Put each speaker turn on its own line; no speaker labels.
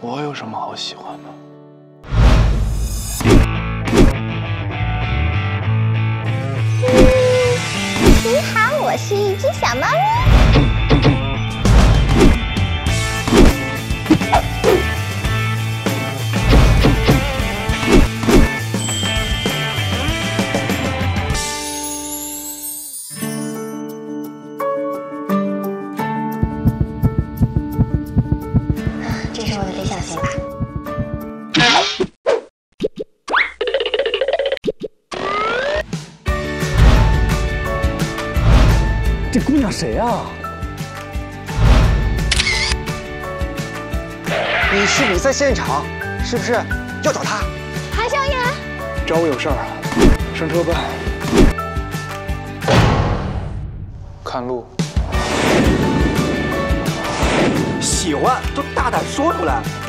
我有什么好喜欢的？
你好，我是一只小猫咪。我的理想型吧。
这姑娘谁啊？
你去比赛现场，是不是要找他？
韩少爷，
找我有事儿啊？上车吧。看路。
喜欢就大胆说出来。